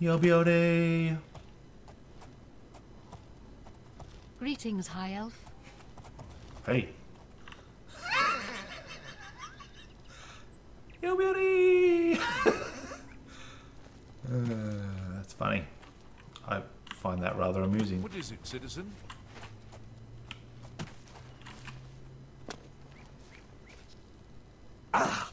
Yobiode. Greetings, High Elf. Hey. Yo uh, that's funny. I find that rather amusing. What is it, citizen? Ah.